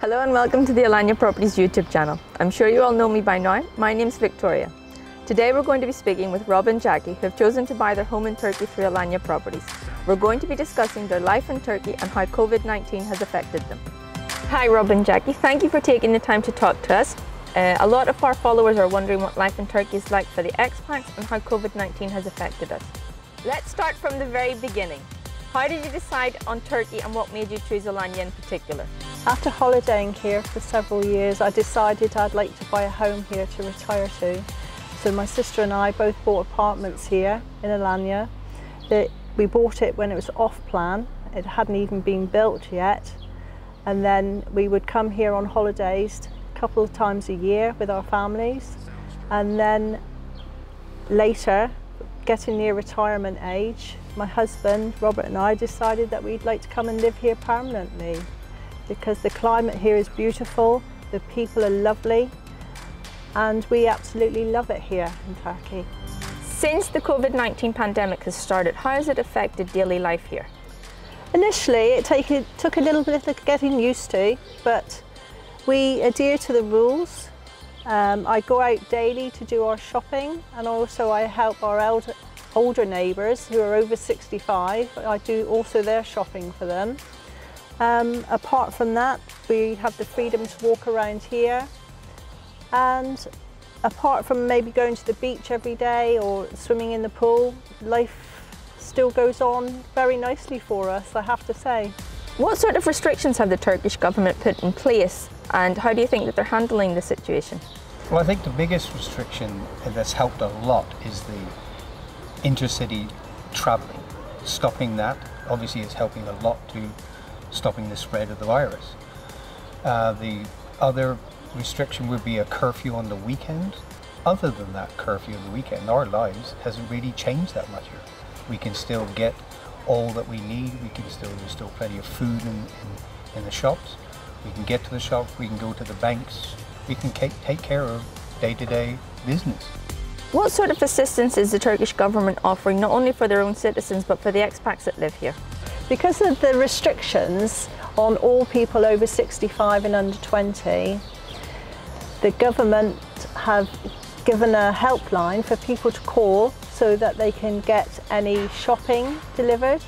Hello and welcome to the Alanya Properties YouTube channel. I'm sure you all know me by now. My name's Victoria. Today we're going to be speaking with Rob and Jackie who have chosen to buy their home in Turkey through Alanya Properties. We're going to be discussing their life in Turkey and how COVID-19 has affected them. Hi Rob and Jackie, thank you for taking the time to talk to us. Uh, a lot of our followers are wondering what life in Turkey is like for the expats and how COVID-19 has affected us. Let's start from the very beginning. How did you decide on Turkey and what made you choose Alanya in particular? After holidaying here for several years, I decided I'd like to buy a home here to retire to. So my sister and I both bought apartments here in Alanya. We bought it when it was off plan. It hadn't even been built yet. And then we would come here on holidays a couple of times a year with our families. And then later, getting near retirement age, my husband, Robert and I decided that we'd like to come and live here permanently because the climate here is beautiful, the people are lovely, and we absolutely love it here in Turkey. Since the COVID-19 pandemic has started, how has it affected daily life here? Initially, it take, took a little bit of getting used to, but we adhere to the rules. Um, I go out daily to do our shopping and also I help our elder, older neighbours who are over 65. I do also their shopping for them. Um, apart from that, we have the freedom to walk around here. And apart from maybe going to the beach every day or swimming in the pool, life still goes on very nicely for us, I have to say. What sort of restrictions have the Turkish government put in place and how do you think that they're handling the situation? Well, I think the biggest restriction that's helped a lot is the intercity travelling. Stopping that obviously is helping a lot to stopping the spread of the virus. Uh, the other restriction would be a curfew on the weekend. Other than that curfew on the weekend, our lives hasn't really changed that much here. We can still get all that we need. We can still there's still plenty of food in, in, in the shops. We can get to the shops. We can go to the banks. We can take care of day-to-day -day business. What sort of assistance is the Turkish government offering not only for their own citizens but for the expats that live here? Because of the restrictions on all people over 65 and under 20, the government have given a helpline for people to call so that they can get any shopping delivered,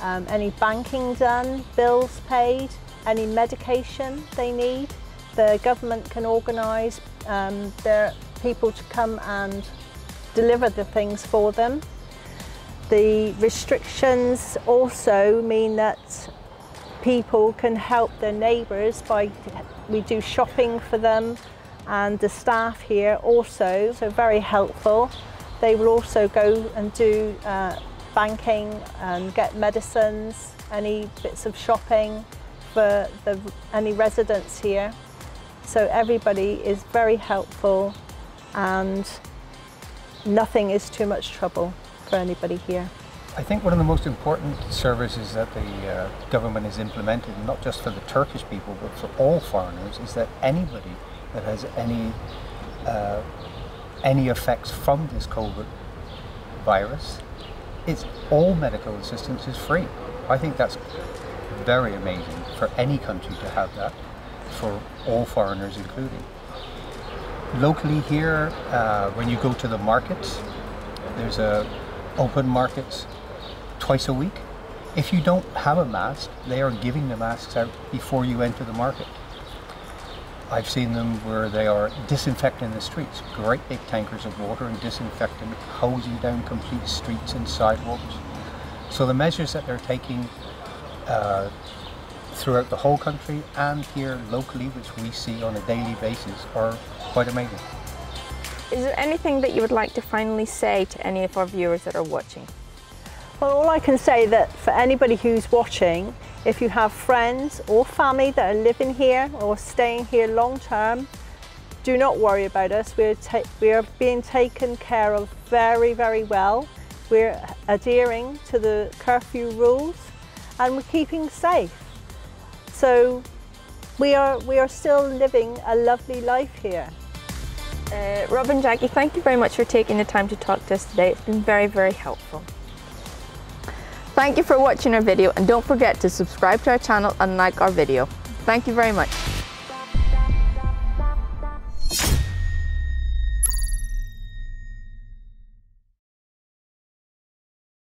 um, any banking done, bills paid, any medication they need. The government can organise um, their people to come and deliver the things for them. The restrictions also mean that people can help their neighbours by, we do shopping for them and the staff here also, so very helpful. They will also go and do uh, banking and get medicines, any bits of shopping for the, any residents here. So everybody is very helpful and nothing is too much trouble for anybody here. I think one of the most important services that the uh, government has implemented, not just for the Turkish people, but for all foreigners, is that anybody that has any uh, any effects from this COVID virus, it's all medical assistance is free. I think that's very amazing for any country to have that, for all foreigners including. Locally here, uh, when you go to the markets, there's a open markets twice a week. If you don't have a mask, they are giving the masks out before you enter the market. I've seen them where they are disinfecting the streets, great big tankers of water and disinfecting, hosing down complete streets and sidewalks. So the measures that they're taking uh, throughout the whole country and here locally, which we see on a daily basis, are quite amazing. Is there anything that you would like to finally say to any of our viewers that are watching? Well, all I can say that for anybody who's watching, if you have friends or family that are living here or staying here long term, do not worry about us. We're, we are being taken care of very, very well. We're adhering to the curfew rules and we're keeping safe. So we are, we are still living a lovely life here. Uh, Robin, Jackie, thank you very much for taking the time to talk to us today. It's been very, very helpful. Thank you for watching our video and don't forget to subscribe to our channel and like our video. Thank you very much.